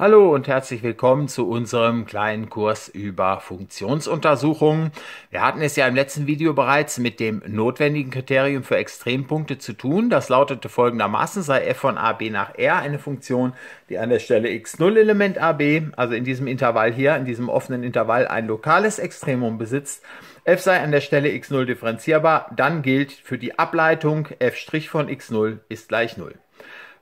Hallo und herzlich willkommen zu unserem kleinen Kurs über Funktionsuntersuchungen. Wir hatten es ja im letzten Video bereits mit dem notwendigen Kriterium für Extrempunkte zu tun. Das lautete folgendermaßen, sei f von a b nach r eine Funktion, die an der Stelle x0 Element a b, also in diesem Intervall hier, in diesem offenen Intervall ein lokales Extremum besitzt, f sei an der Stelle x0 differenzierbar, dann gilt für die Ableitung f' von x0 ist gleich 0.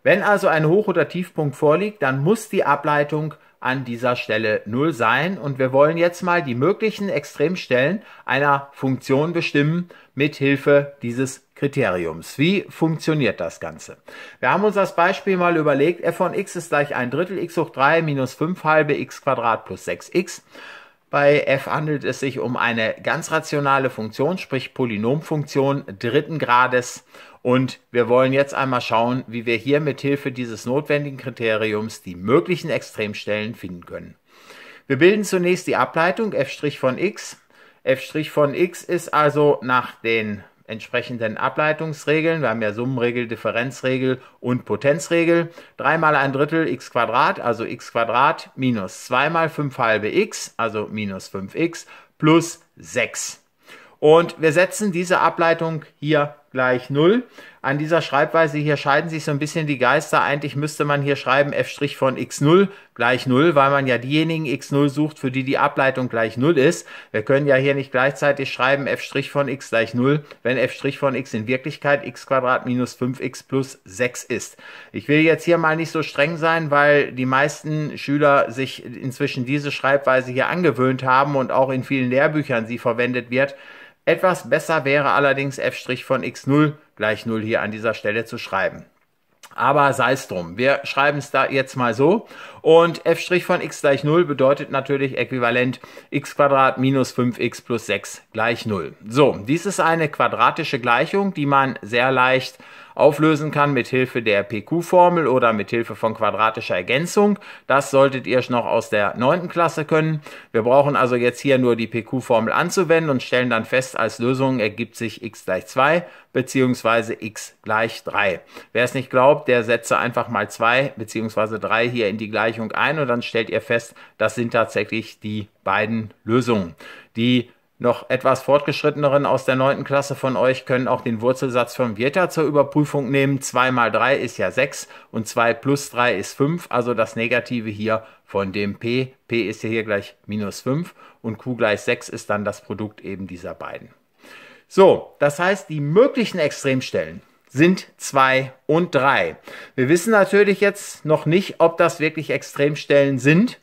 Wenn also ein Hoch- oder Tiefpunkt vorliegt, dann muss die Ableitung an dieser Stelle 0 sein und wir wollen jetzt mal die möglichen Extremstellen einer Funktion bestimmen mit Hilfe dieses Kriteriums. Wie funktioniert das Ganze? Wir haben uns das Beispiel mal überlegt, f von x ist gleich ein Drittel x hoch 3 minus 5 halbe x Quadrat plus 6x. Bei f handelt es sich um eine ganz rationale Funktion, sprich Polynomfunktion dritten Grades und wir wollen jetzt einmal schauen, wie wir hier mit Hilfe dieses notwendigen Kriteriums die möglichen Extremstellen finden können. Wir bilden zunächst die Ableitung f' von x. f' von x ist also nach den entsprechenden Ableitungsregeln, wir haben ja Summenregel, Differenzregel und Potenzregel, 3 mal ein Drittel x Quadrat, also x Quadrat, minus 2 mal 5 halbe x, also minus 5x, plus 6. Und wir setzen diese Ableitung hier gleich 0. An dieser Schreibweise hier scheiden sich so ein bisschen die Geister. Eigentlich müsste man hier schreiben f' von x0 gleich 0, weil man ja diejenigen x0 sucht, für die die Ableitung gleich 0 ist. Wir können ja hier nicht gleichzeitig schreiben f' von x gleich 0, wenn f' von x in Wirklichkeit x minus 5x plus 6 ist. Ich will jetzt hier mal nicht so streng sein, weil die meisten Schüler sich inzwischen diese Schreibweise hier angewöhnt haben und auch in vielen Lehrbüchern sie verwendet wird. Etwas besser wäre allerdings f' von x0 gleich 0 hier an dieser Stelle zu schreiben. Aber sei es drum. Wir schreiben es da jetzt mal so. Und f' von x gleich 0 bedeutet natürlich äquivalent x minus 5x plus 6 gleich 0. So, dies ist eine quadratische Gleichung, die man sehr leicht auflösen kann mit Hilfe der PQ-Formel oder mit Hilfe von quadratischer Ergänzung. Das solltet ihr noch aus der neunten Klasse können. Wir brauchen also jetzt hier nur die PQ-Formel anzuwenden und stellen dann fest, als Lösung ergibt sich x gleich 2 bzw. x gleich 3. Wer es nicht glaubt, der setze einfach mal 2 bzw. 3 hier in die Gleichung ein und dann stellt ihr fest, das sind tatsächlich die beiden Lösungen. Die noch etwas fortgeschritteneren aus der neunten Klasse von euch können auch den Wurzelsatz von Vieta zur Überprüfung nehmen. 2 mal 3 ist ja 6 und 2 plus 3 ist 5, also das Negative hier von dem P. P ist ja hier gleich minus 5 und Q gleich 6 ist dann das Produkt eben dieser beiden. So, das heißt, die möglichen Extremstellen sind 2 und 3. Wir wissen natürlich jetzt noch nicht, ob das wirklich Extremstellen sind.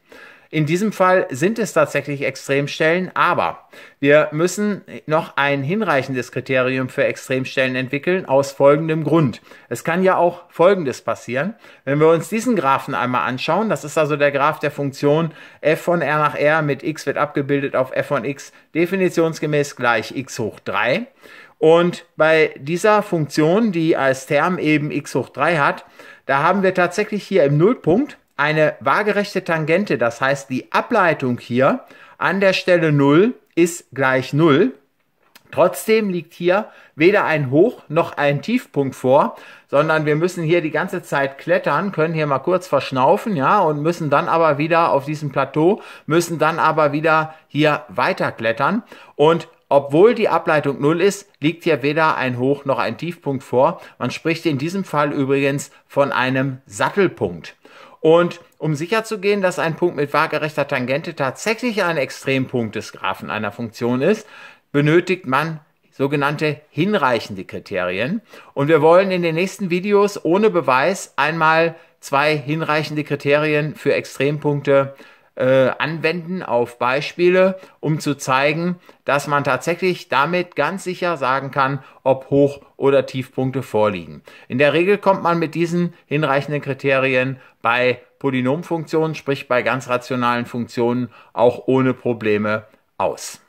In diesem Fall sind es tatsächlich Extremstellen, aber wir müssen noch ein hinreichendes Kriterium für Extremstellen entwickeln, aus folgendem Grund. Es kann ja auch Folgendes passieren. Wenn wir uns diesen Graphen einmal anschauen, das ist also der Graph der Funktion f von r nach r mit x wird abgebildet auf f von x definitionsgemäß gleich x hoch 3. Und bei dieser Funktion, die als Term eben x hoch 3 hat, da haben wir tatsächlich hier im Nullpunkt eine waagerechte Tangente, das heißt die Ableitung hier an der Stelle 0 ist gleich 0. Trotzdem liegt hier weder ein Hoch- noch ein Tiefpunkt vor, sondern wir müssen hier die ganze Zeit klettern, können hier mal kurz verschnaufen, ja, und müssen dann aber wieder auf diesem Plateau, müssen dann aber wieder hier weiter klettern. Und obwohl die Ableitung 0 ist, liegt hier weder ein Hoch- noch ein Tiefpunkt vor. Man spricht in diesem Fall übrigens von einem Sattelpunkt. Und um sicherzugehen, dass ein Punkt mit waagerechter Tangente tatsächlich ein Extrempunkt des Graphen einer Funktion ist, benötigt man sogenannte hinreichende Kriterien. Und wir wollen in den nächsten Videos ohne Beweis einmal zwei hinreichende Kriterien für Extrempunkte äh, anwenden auf Beispiele, um zu zeigen, dass man tatsächlich damit ganz sicher sagen kann, ob Hoch- oder Tiefpunkte vorliegen. In der Regel kommt man mit diesen hinreichenden Kriterien bei Polynomfunktionen, sprich bei ganz rationalen Funktionen, auch ohne Probleme aus.